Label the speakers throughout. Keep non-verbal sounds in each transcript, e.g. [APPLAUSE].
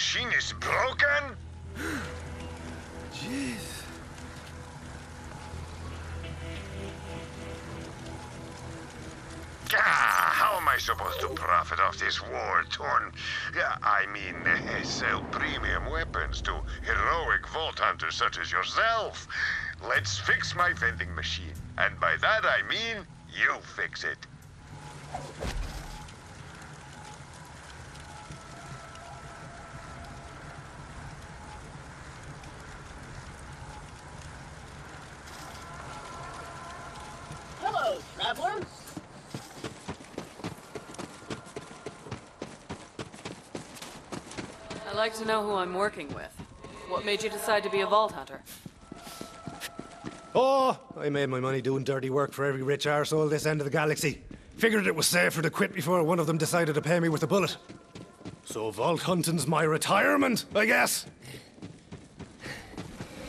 Speaker 1: machine is broken?
Speaker 2: Jeez.
Speaker 1: Ah, how am I supposed to profit off this war-torn... Yeah, I mean, [LAUGHS] sell premium weapons to heroic vault hunters such as yourself? Let's fix my vending machine. And by that I mean, you fix it.
Speaker 3: Hello, traveler.
Speaker 4: I'd like to know who I'm working with. What made you decide to be a vault hunter?
Speaker 2: Oh, I made my money doing dirty work for every rich arsehole this end of the galaxy. Figured it was safer to quit before one of them decided to pay me with a bullet. So vault hunting's my retirement, I guess.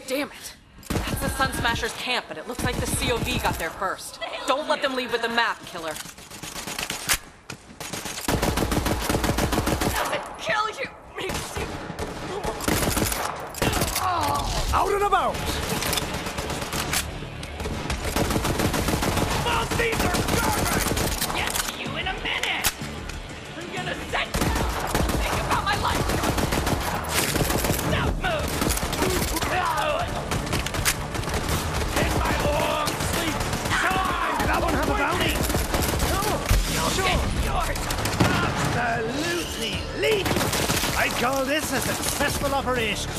Speaker 4: Damn it! That's the Sun Smashers camp, but it looks like the COV got there first. Don't let them leave with the map, killer.
Speaker 3: Doesn't kill you, makes you.
Speaker 2: Out and about!
Speaker 3: Well, these are garbage! Get to you in a minute! I'm gonna set down! Think about my life! Move! In my long sleep! Time!
Speaker 2: Did that one have a bounty?
Speaker 3: You'll get yours!
Speaker 2: Absolutely! I'd call this a successful operation.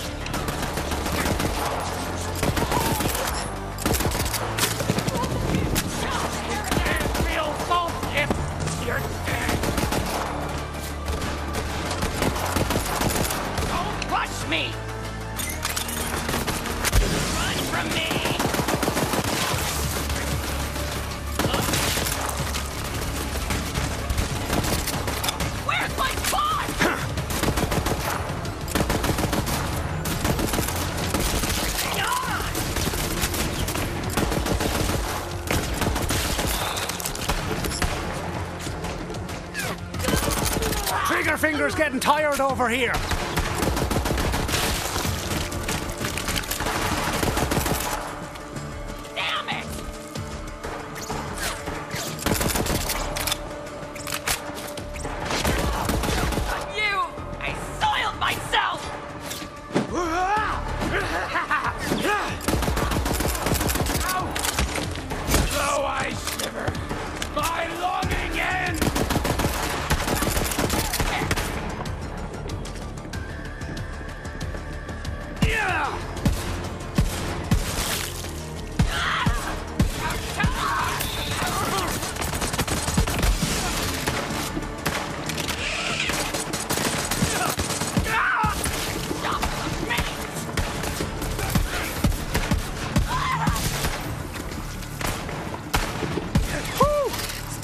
Speaker 2: Over here.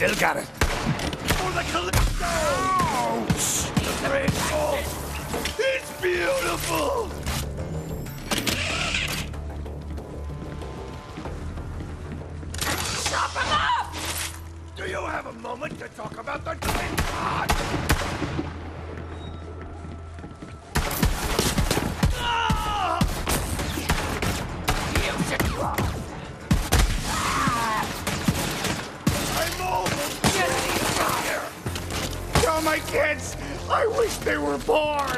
Speaker 2: Still got it.
Speaker 3: For the Calypso! Ouch! The great vault! It's beautiful! Chop him up! Do you have a moment to talk about the they were born.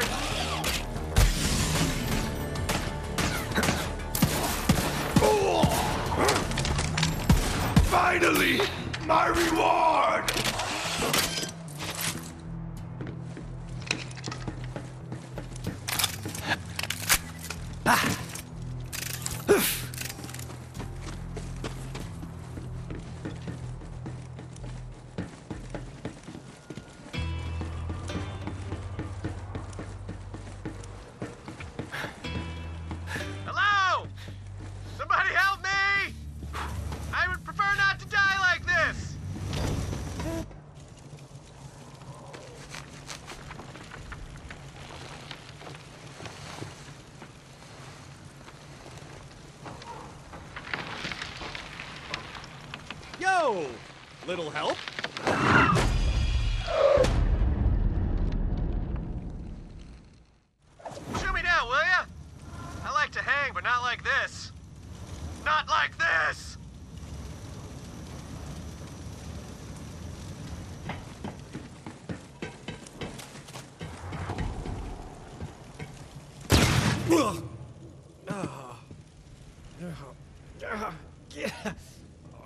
Speaker 5: Oh.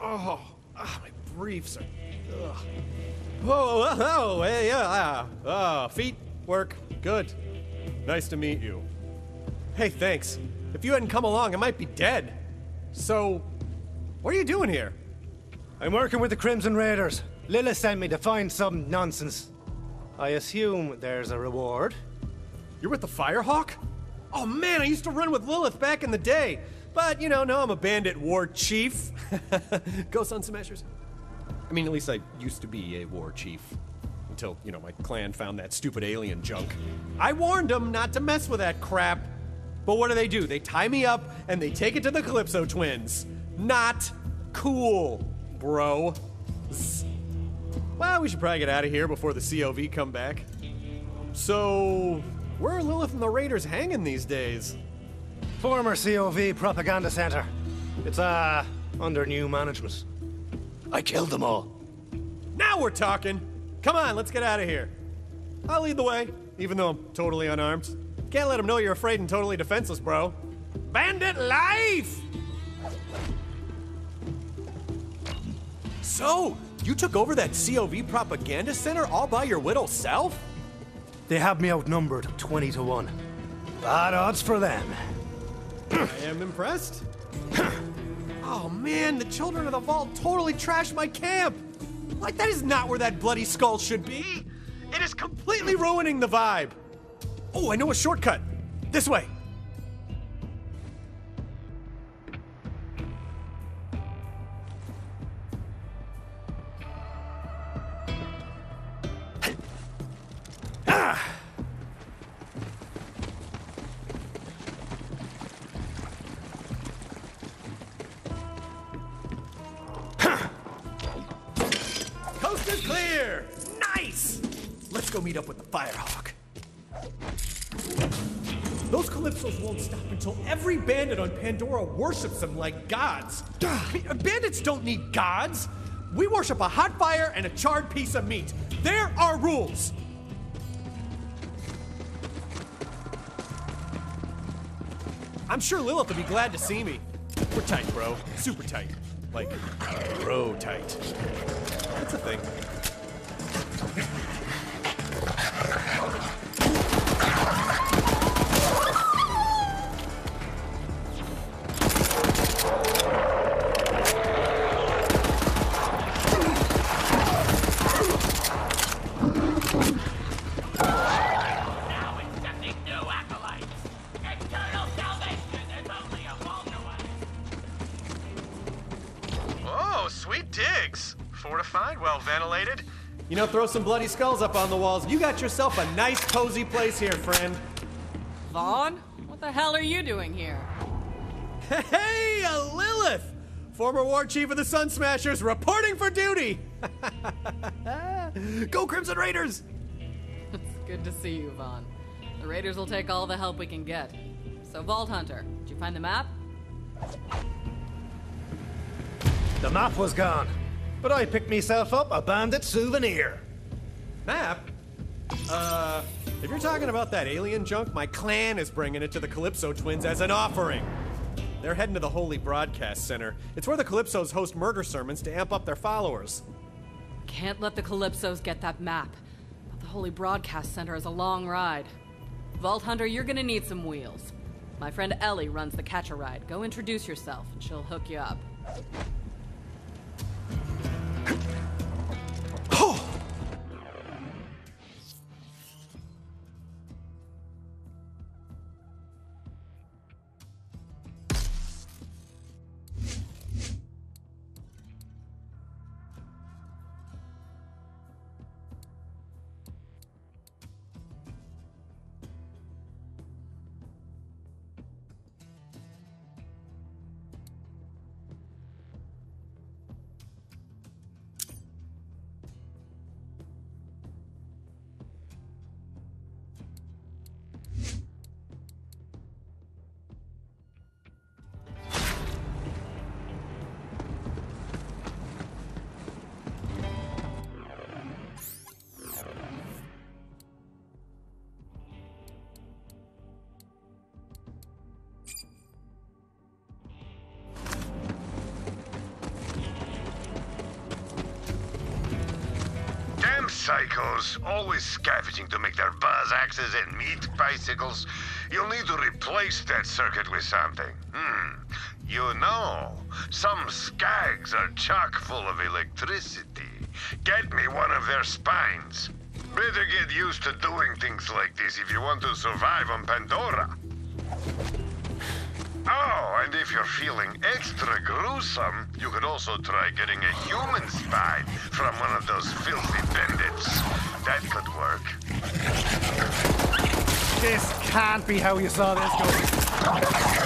Speaker 5: Oh. Oh, my briefs are. Ugh. Oh, oh, oh, hey, yeah, ah, ah, feet work good. Nice to meet you. Hey, thanks. If you hadn't come along, I might be dead. So, what are you doing here?
Speaker 2: I'm working with the Crimson Raiders. Lilith sent me to find some nonsense. I assume there's a reward.
Speaker 5: You're with the Firehawk? Oh man, I used to run with Lilith back in the day. But, you know, now I'm a bandit war chief. [LAUGHS] Go Sun Smashers. I mean, at least I used to be a war chief. Until, you know, my clan found that stupid alien junk. I warned them not to mess with that crap. But what do they do? They tie me up and they take it to the Calypso twins. Not cool, bro. Well, we should probably get out of here before the COV come back. So, where are Lilith and the Raiders hanging these days?
Speaker 2: Former COV propaganda center. It's, uh, under new management. I killed them all.
Speaker 5: Now we're talking! Come on, let's get out of here. I'll lead the way, even though I'm totally unarmed. Can't let them know you're afraid and totally defenseless, bro. Bandit life! So, you took over that COV propaganda center all by your little self?
Speaker 2: They have me outnumbered 20 to 1. Bad odds for them.
Speaker 5: I am impressed. [CLEARS THROAT] oh man, the children of the vault totally trashed my camp! Like, that is not where that bloody skull should be! It is completely ruining the vibe! Oh, I know a shortcut! This way! Meet up with the Firehawk. Those Calypsos won't stop until every bandit on Pandora worships them like gods. Bandits don't need gods. We worship a hot fire and a charred piece of meat. There are rules. I'm sure Lilith will be glad to see me. We're tight, bro. Super tight. Like, bro tight. That's a thing. Throw some bloody skulls up on the walls. You got yourself a nice, cozy place here, friend.
Speaker 4: Vaughn? What the hell are you doing here?
Speaker 5: Hey, a Lilith! Former war chief of the Sun Smashers reporting for duty! [LAUGHS] Go Crimson Raiders!
Speaker 4: It's good to see you, Vaughn. The Raiders will take all the help we can get. So, Vault Hunter, did you find the map?
Speaker 2: The map was gone. But I picked myself up a bandit souvenir.
Speaker 5: Map? Uh, if you're talking about that alien junk, my clan is bringing it to the Calypso twins as an offering. They're heading to the Holy Broadcast Center. It's where the Calypsos host murder sermons to amp up their followers.
Speaker 4: Can't let the Calypsos get that map. But the Holy Broadcast Center is a long ride. Vault Hunter, you're gonna need some wheels. My friend Ellie runs the catch a ride. Go introduce yourself, and she'll hook you up.
Speaker 1: Always scavenging to make their buzz axes and meat bicycles. You'll need to replace that circuit with something. Hmm. You know, some skags are chock full of electricity. Get me one of their spines. Better get used to doing things like this if you want to survive on Pandora. Oh, and if you're feeling extra gruesome, you could also try getting a human spine from one of those filthy bandits. That could work.
Speaker 2: This can't be how you saw this going.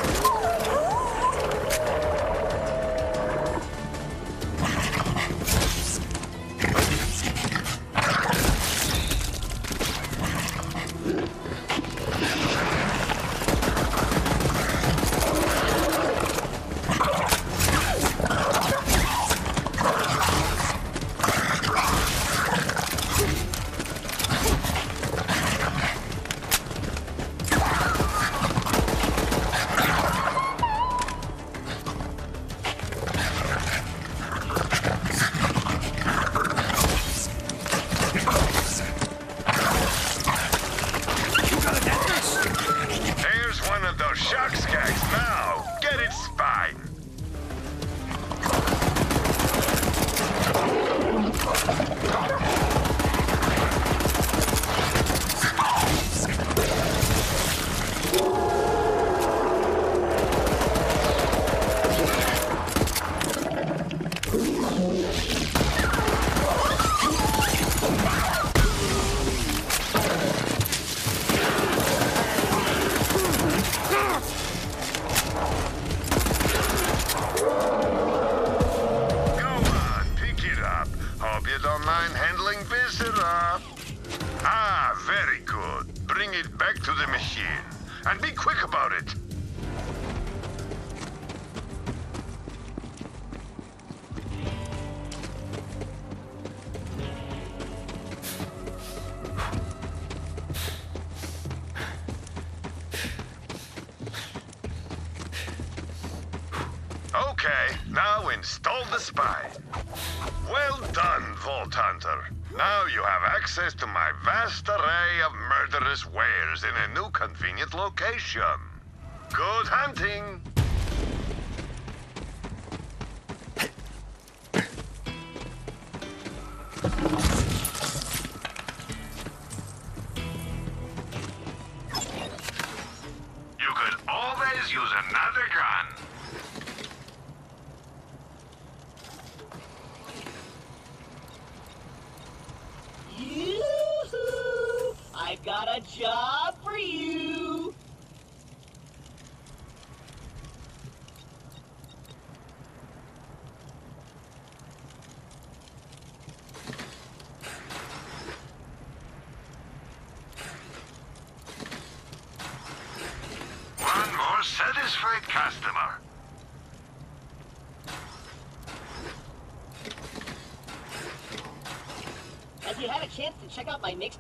Speaker 1: Convenient. Good hunting!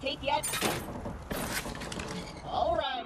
Speaker 6: Out yet? All right.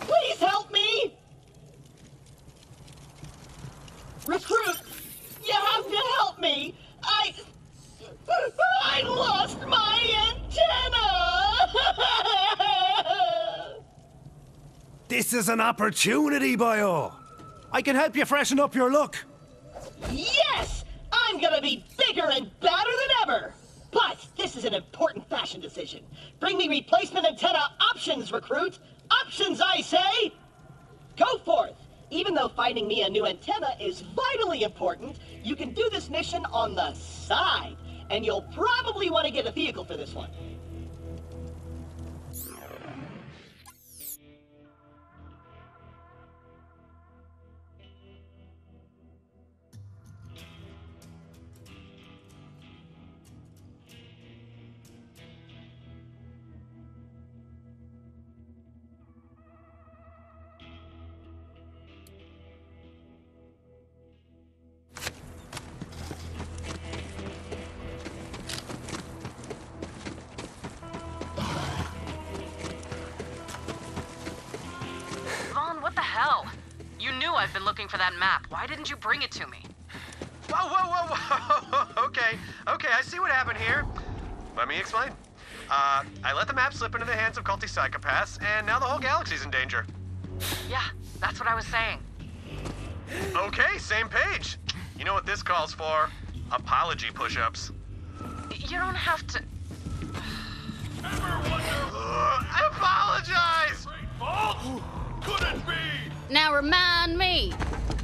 Speaker 6: Please help me! Recruit, you have to help me! I. I lost my antenna!
Speaker 2: This is an opportunity, boyo. I can help you freshen up your look.
Speaker 6: yes! I'm gonna be bigger and badder than ever! But this is an important fashion decision. Bring me replacement antenna options, recruit! Options, I say! Go forth! Even though finding me a new antenna is vitally important, you can do this mission on the side. And you'll probably want to get a vehicle for this one.
Speaker 4: Why didn't you bring it to me?
Speaker 5: Whoa, whoa, whoa, whoa. [LAUGHS] okay, okay, I see what happened here. Let me explain. Uh, I let the map slip into the hands of culty psychopaths, and now the whole galaxy's in danger.
Speaker 4: Yeah, that's what I was saying.
Speaker 5: Okay, same page. You know what this calls for? Apology push-ups.
Speaker 4: You don't have to.
Speaker 5: I [SIGHS] apologize!
Speaker 3: Couldn't be!
Speaker 7: Now remind me,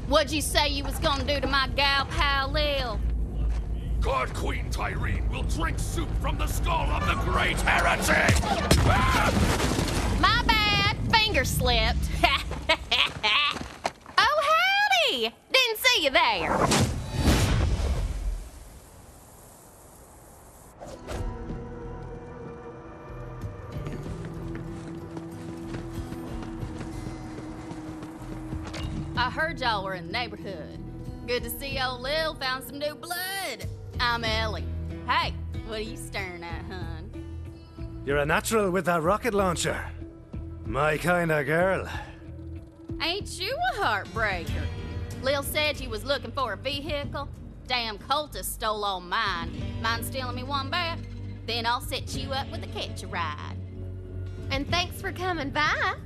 Speaker 7: what'd you say you was gonna do to my gal pal Lil?
Speaker 3: God Queen Tyreen will drink soup from the skull of the great heretic! Ah!
Speaker 7: My bad, finger slipped. [LAUGHS] oh, howdy! Didn't see you there. Y'all were in the neighborhood. Good to see old Lil found some new blood. I'm Ellie. Hey, what are you staring at, hun?
Speaker 2: You're a natural with that rocket launcher. My kind of girl.
Speaker 7: Ain't you a heartbreaker? Lil said you was looking for a vehicle. Damn cultist stole all mine. Mind stealing me one back? Then I'll set you up with a catch a ride.
Speaker 8: And thanks for coming by.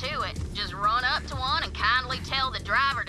Speaker 7: to it. Just run up to one and kindly tell the driver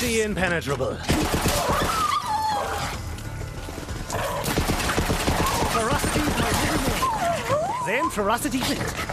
Speaker 2: Impenetrable. Ferocity Then ferocity.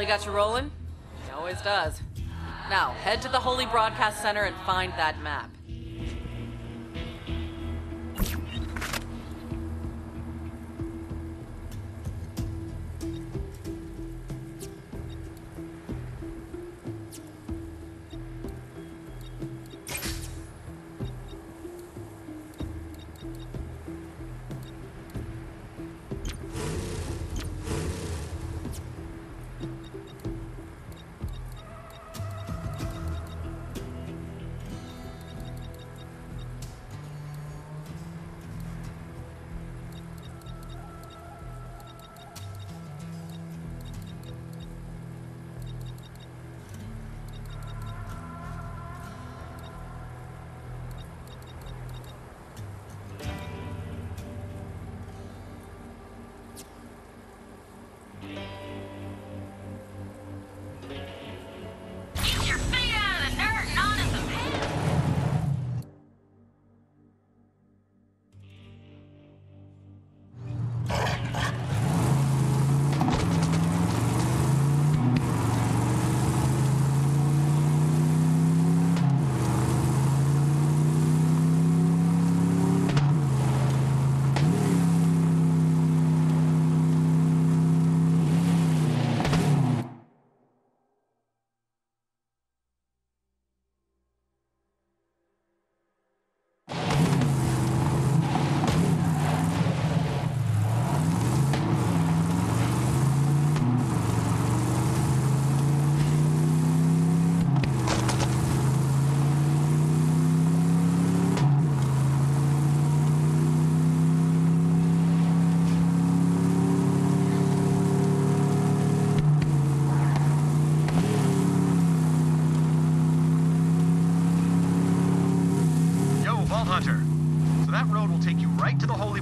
Speaker 4: Ellie got you rolling? He always does. Now, head to the Holy Broadcast Center and find that map.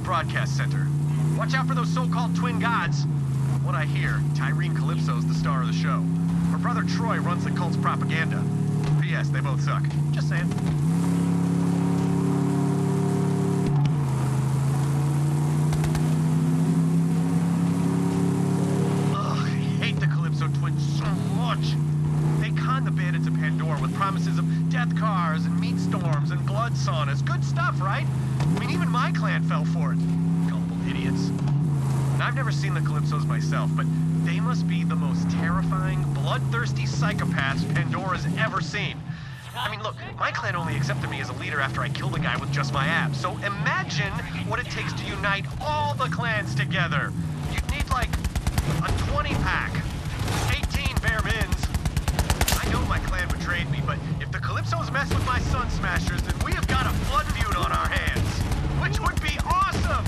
Speaker 5: Broadcast Center. Watch out for those so-called twin gods. From what I hear, Tyreen Calypso's the star of the show. Her brother Troy runs the cult's propaganda. P.S. They both suck. Just saying. Calypso promises of death cars and meat storms and blood saunas. Good stuff, right? I mean, even my clan fell for it. Gullible idiots. And I've never seen the Calypsos myself, but they must be the most terrifying, bloodthirsty psychopaths Pandora's ever seen. I mean, look, my clan only accepted me as a leader after I killed a guy with just my abs. So imagine what it takes to unite all the clans together. You'd need like a 20 pack, 18 bare mins. I know my clan betrayed me, but if the Calypsos mess with my Sun Smashers, then we have got a blood feud on our hands, which would be awesome.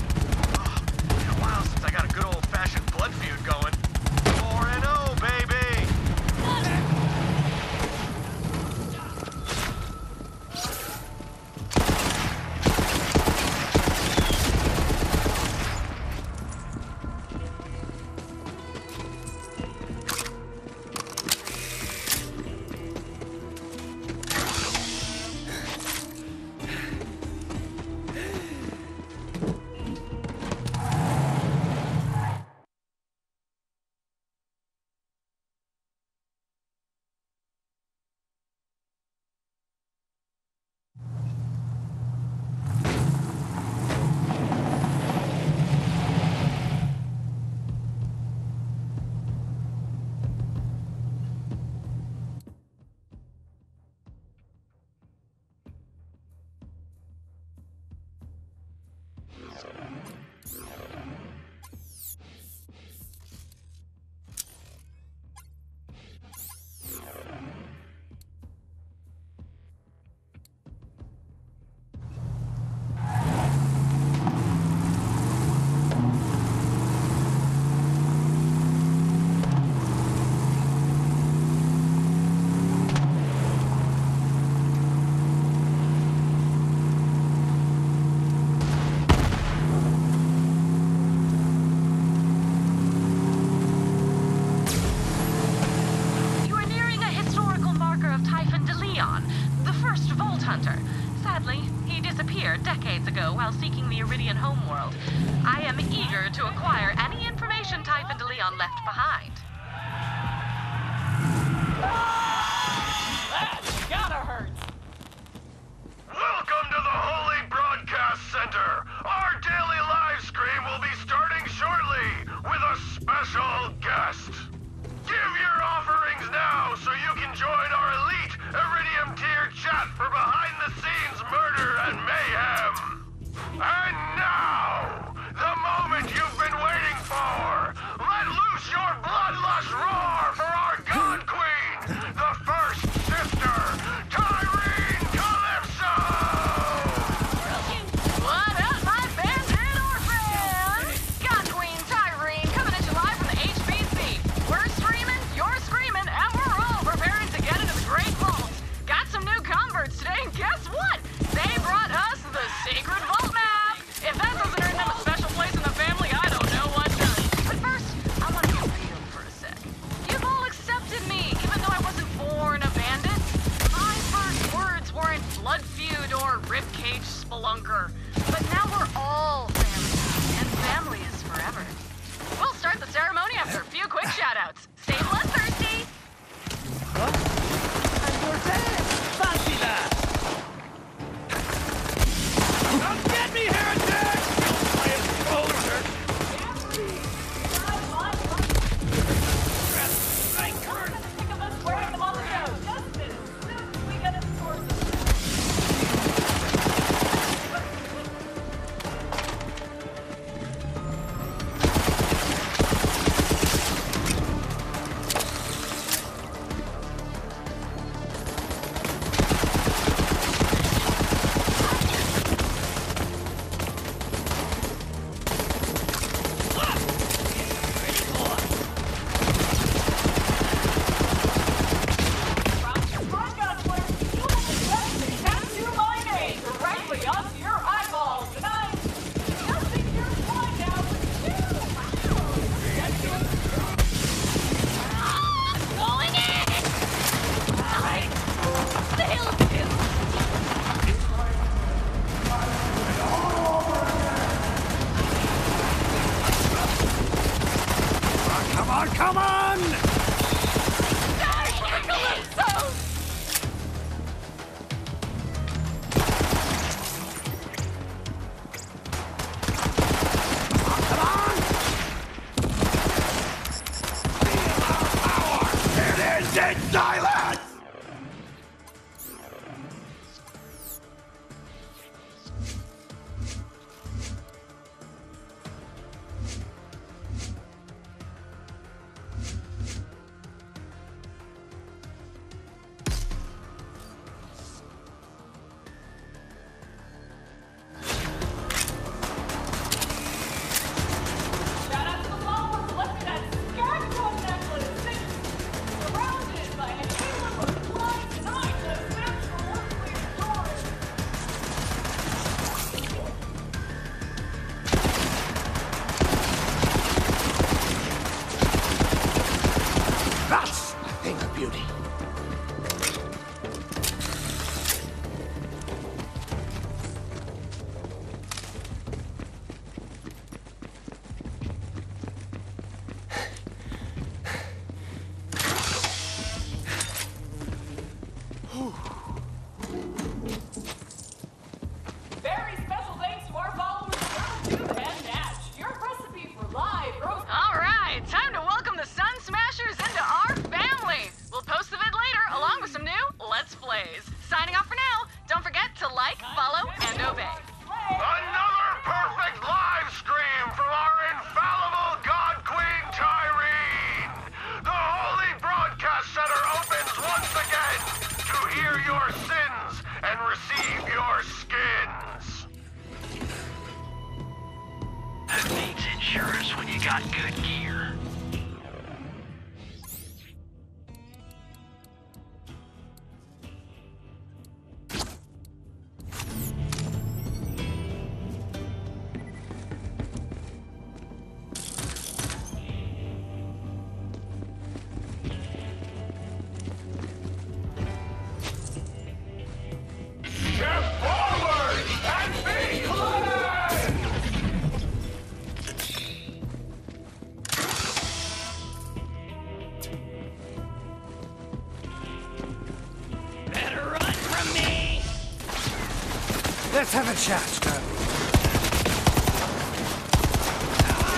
Speaker 5: Let's have a
Speaker 2: chat.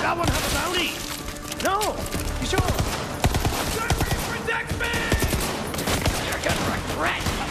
Speaker 9: That
Speaker 10: one have a bounty? No!
Speaker 11: You sure?
Speaker 3: Protect me! You're gonna regret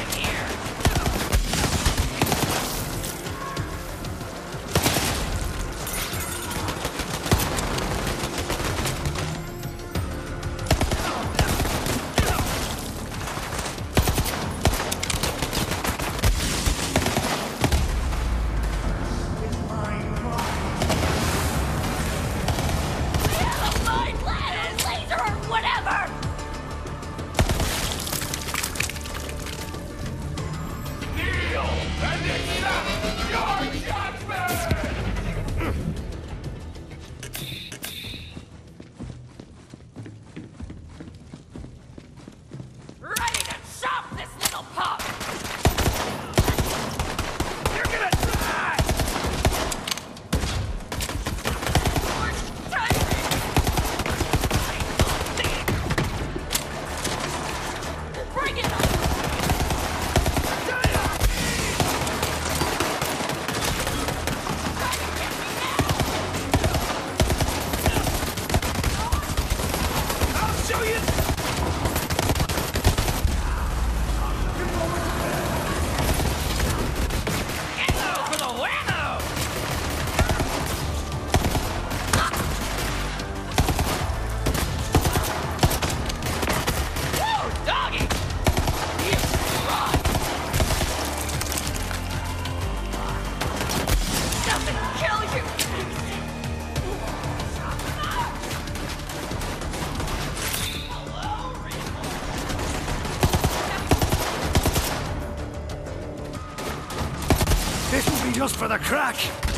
Speaker 2: just for the crack.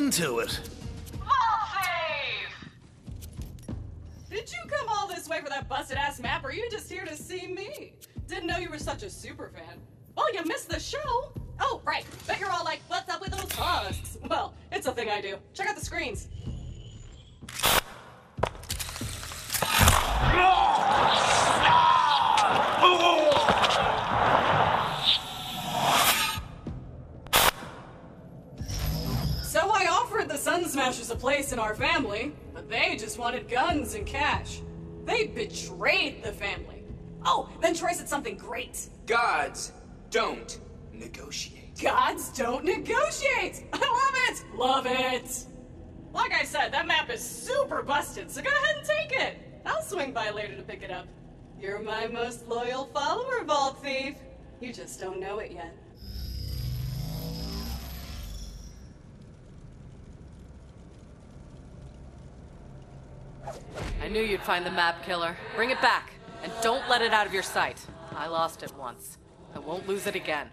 Speaker 2: Nothing to it.
Speaker 12: Family, but they just wanted guns and cash. They betrayed the family. Oh, then Troy said something great.
Speaker 13: Gods don't negotiate.
Speaker 12: Gods don't negotiate! [LAUGHS] I love it! Love it! Like I said, that map is super busted, so go ahead and take it. I'll swing by later to pick it up. You're my most loyal follower, Vault Thief. You just don't know it yet.
Speaker 4: I knew you'd find the map killer. Bring it back, and don't let it out of your sight. I lost it once. I won't lose it again.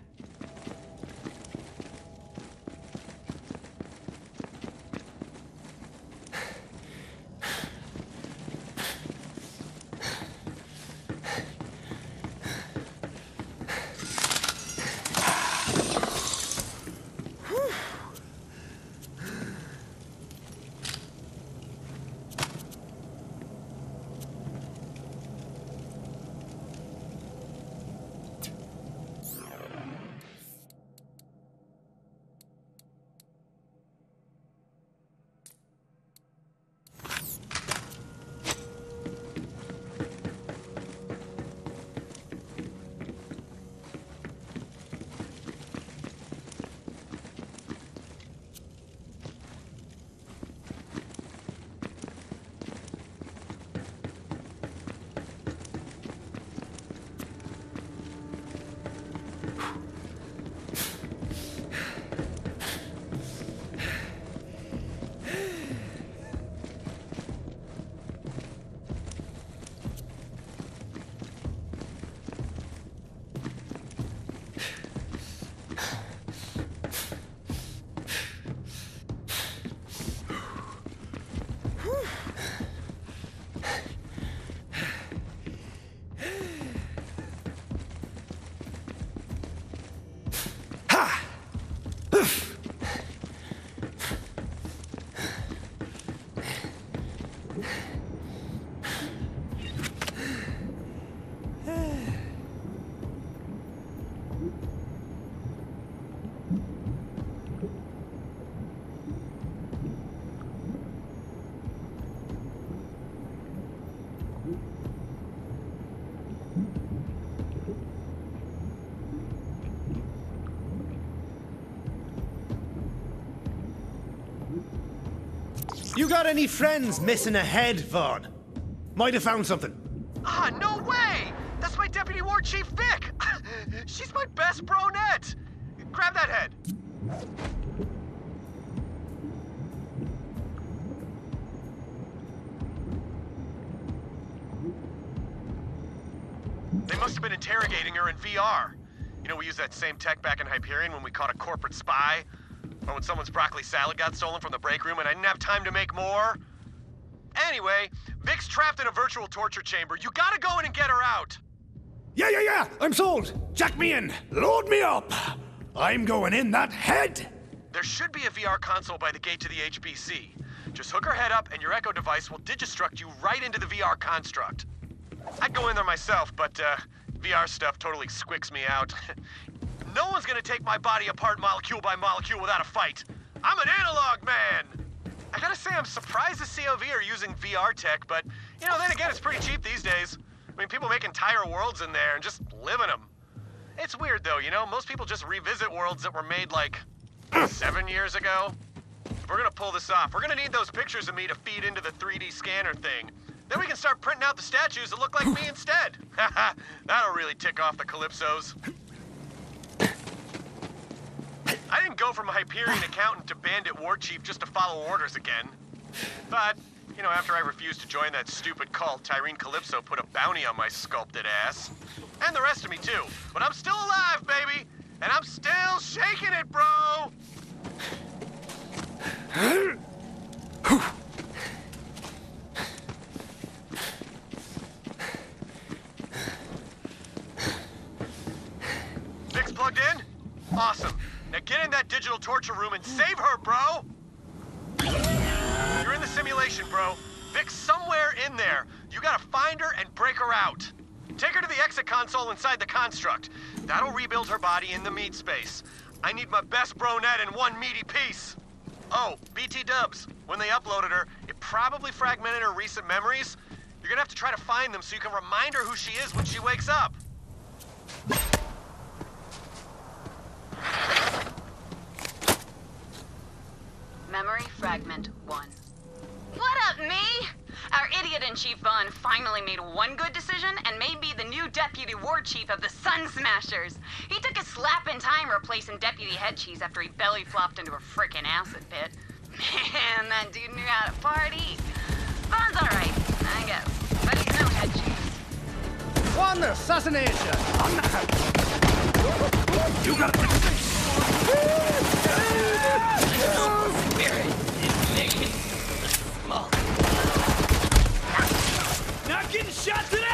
Speaker 2: You got any friends missing a head, Vaughn? Might have found something.
Speaker 5: Ah, no way! That's my Deputy War Chief Vic! [LAUGHS] She's my best brunette! Grab that head. They must have been interrogating her in VR. You know, we used that same tech back in Hyperion when we caught a corporate spy. Or when someone's broccoli salad got stolen from the break room and I didn't have time to make torture chamber. You gotta go in and get her out.
Speaker 2: Yeah, yeah, yeah! I'm sold! Jack me in! Load me up! I'm going in that head!
Speaker 5: There should be a VR console by the gate to the HBC. Just hook her head up and your Echo device will digistruct you right into the VR construct. I'd go in there myself, but uh, VR stuff totally squicks me out. [LAUGHS] no one's gonna take my body apart molecule by molecule without a fight. I'm an analog man! I gotta say, I'm surprised the COV are using VR tech, but, you know, then again, it's pretty cheap these days. I mean, people make entire worlds in there and just live in them. It's weird, though, you know? Most people just revisit worlds that were made, like, [CLEARS THROAT] seven years ago. If we're gonna pull this off, we're gonna need those pictures of me to feed into the 3D scanner thing. Then we can start printing out the statues that look like me [CLEARS THROAT] instead. [LAUGHS] That'll really tick off the Calypsos. I didn't go from a Hyperion accountant to bandit war chief just to follow orders again. But, you know, after I refused to join that stupid cult, Tyreen Calypso put a bounty on my sculpted ass. And the rest of me, too. But I'm still alive, baby! And I'm still shaking it, bro! Vic's plugged in? Awesome. Now get in that digital torture room and save her, bro! Simulation, bro. Vic's somewhere in there. You gotta find her and break her out. Take her to the exit console inside the construct. That'll rebuild her body in the meat space. I need my best brunette in one meaty piece. Oh, BT dubs. When they uploaded her, it probably fragmented her recent memories. You're gonna have to try to find them so you can remind her who she is when she wakes up.
Speaker 14: Memory fragment one. What up, me? Our idiot-in-chief Vaughn finally made one good decision and made me the new deputy war chief of the Sun Smashers. He took a slap in time replacing deputy head cheese after he belly flopped into a frickin' acid pit. Man, that dude knew how to party. Vaughn's alright, I guess, but he's no head cheese.
Speaker 2: One assassination! You got
Speaker 15: Not [LAUGHS] getting shot today!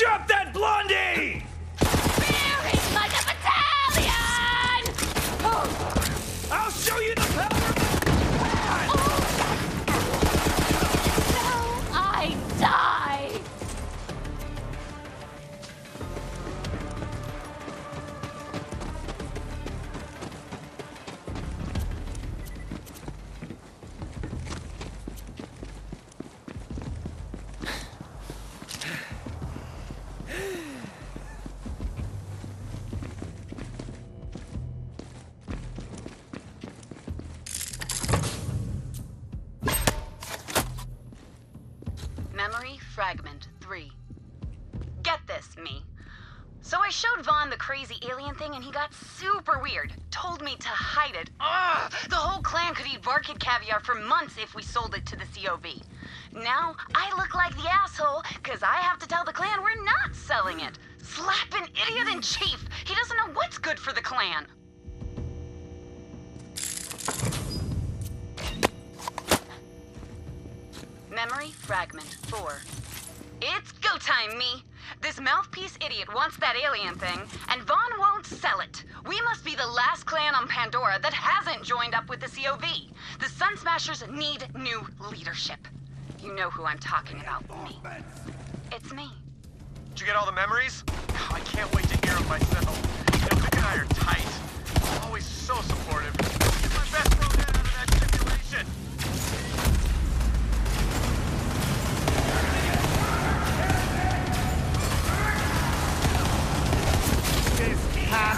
Speaker 15: Drop that blondie!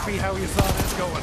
Speaker 14: This
Speaker 2: how you saw this going.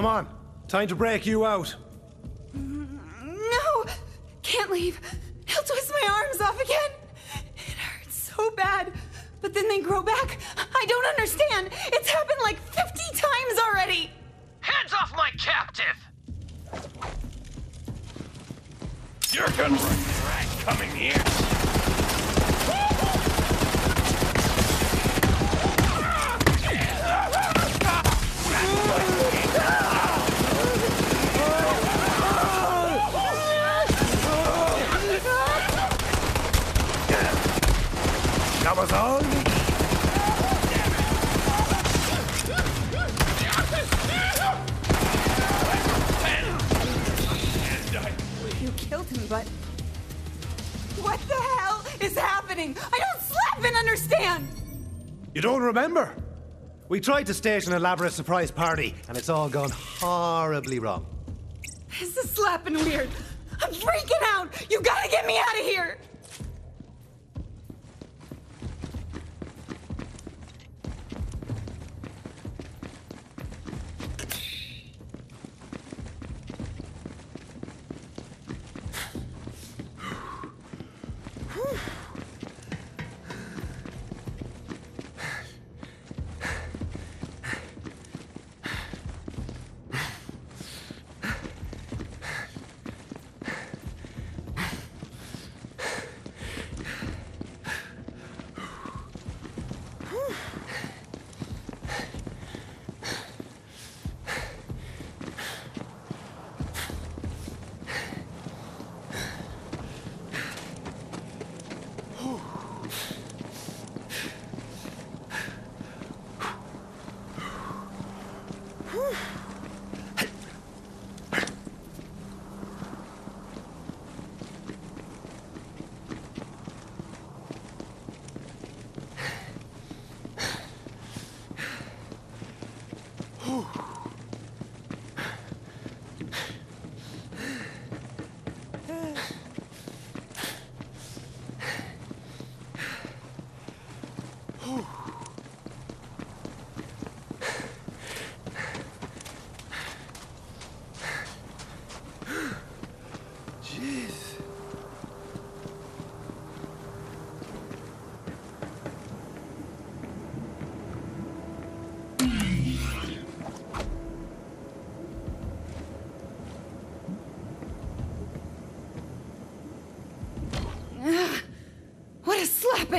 Speaker 2: Come on, time to break you out. Was all?
Speaker 15: You killed him, but. What the hell is happening? I don't slap and understand!
Speaker 2: You don't remember? We tried to stage an elaborate surprise party, and it's all gone horribly wrong.
Speaker 15: This is slapping weird. I'm freaking out! You gotta get me out of here!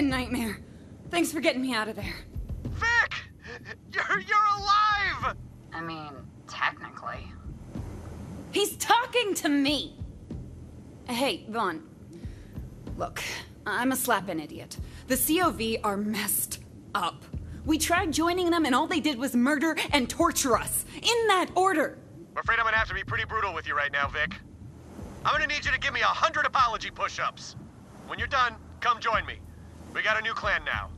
Speaker 15: Slapping nightmare. Thanks for getting me out of there.
Speaker 5: Vic! You're, you're alive!
Speaker 16: I mean, technically.
Speaker 15: He's talking to me! Hey, Vaughn. Look, I'm a slapping idiot. The COV are messed up. We tried joining them, and all they did was murder and torture us. In that order.
Speaker 17: I'm afraid I'm gonna have to be pretty brutal with you right now, Vic. I'm gonna need you to give me a hundred apology push-ups. When you're done, come join me. We got a new clan now.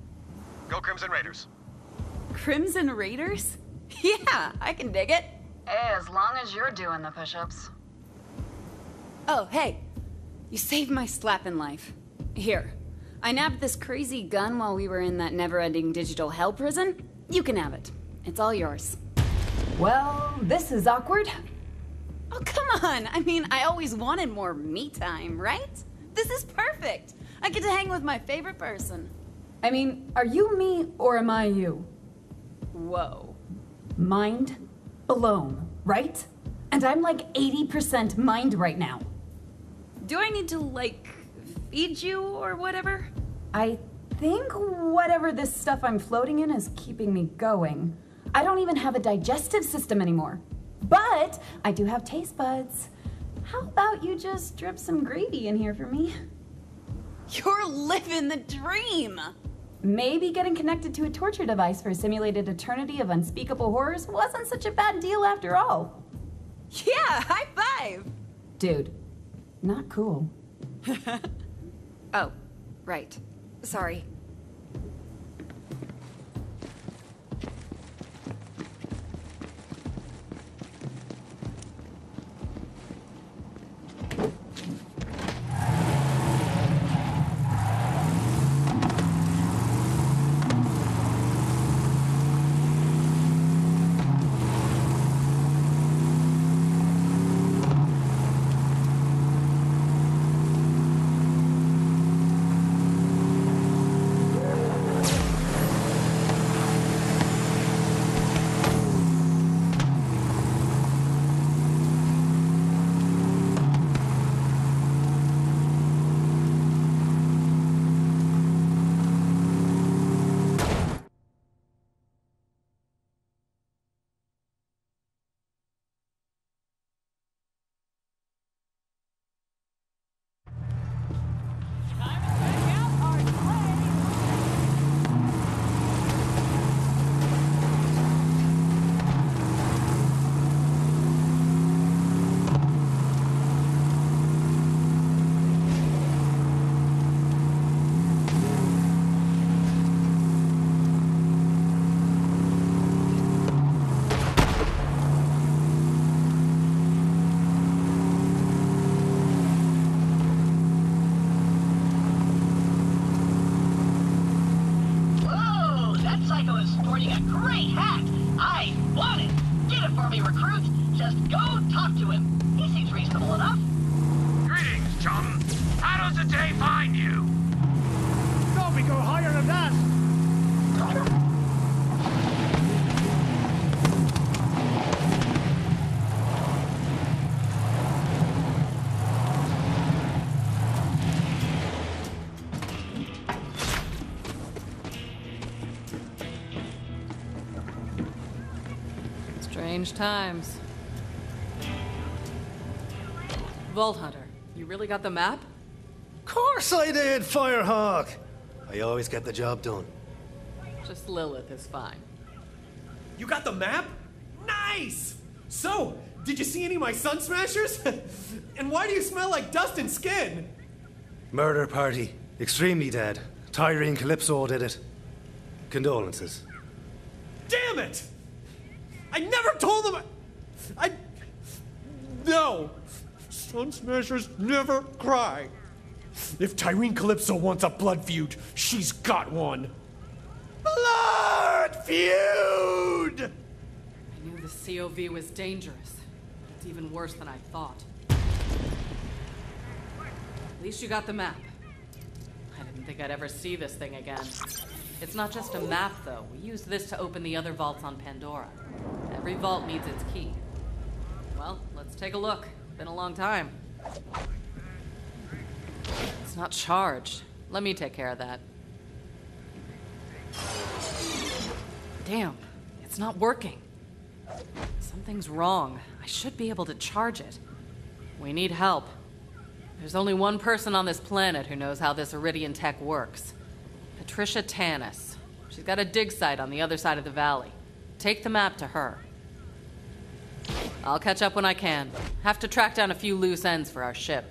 Speaker 17: Go Crimson Raiders.
Speaker 6: Crimson Raiders? [LAUGHS] Yeah, I can dig it.
Speaker 18: As long as you're doing the push-ups.
Speaker 6: Oh, hey. You saved my slapping life. Here. I nabbed this crazy gun while we were in that never-ending digital hell prison. You can have it. It's all yours.
Speaker 15: Well, this is awkward.
Speaker 6: Oh, come on. I mean, I always wanted more me time, right? This is perfect. I get to hang with my favorite person.
Speaker 15: I mean, are you me or am I you?
Speaker 6: Whoa.
Speaker 15: Mind blown, right? And I'm like 80% mind right now.
Speaker 6: Do I need to, like, feed you or whatever?
Speaker 15: I think whatever this stuff I'm floating in is keeping me going. I don't even have a digestive system anymore. But I do have taste buds. How about you just drip some gravy in here for me?
Speaker 6: You're living the dream!
Speaker 15: Maybe getting connected to a torture device for a simulated eternity of unspeakable horrors wasn't such a bad deal after all.
Speaker 6: Yeah, high five!
Speaker 15: Dude, not cool. [LAUGHS]
Speaker 6: oh, right. Sorry.
Speaker 4: Strange times. Vault Hunter, you really got the map?
Speaker 2: Of course I did, Firehawk. I always get the job done.
Speaker 4: Just Lilith is fine.
Speaker 5: You got the map? Nice! So, did you see any of my sun smashers? [LAUGHS] and why do you smell like dust and skin?
Speaker 2: Murder party. Extremely dead. Tyreen Calypso did it. Condolences.
Speaker 5: Damn it! I never told them. I. No! Sun Smashers never cry. If Tyreen Calypso wants a blood feud, she's got one. Blood feud!
Speaker 4: I knew the COV was dangerous. It's even worse than I thought. At least you got the map. I didn't think I'd ever see this thing again. It's not just a map, though. We used this to open the other vaults on Pandora. Every vault needs its key. Well, let's take a look. Been a long time. It's not charged. Let me take care of that. Damn, it's not working. Something's wrong. I should be able to charge it. We need help. There's only one person on this planet who knows how this Eridian tech works Patricia Tanis. She's got a dig site on the other side of the valley. Take the map to her. I'll catch up when I can. Have to track down a few loose ends for our ship.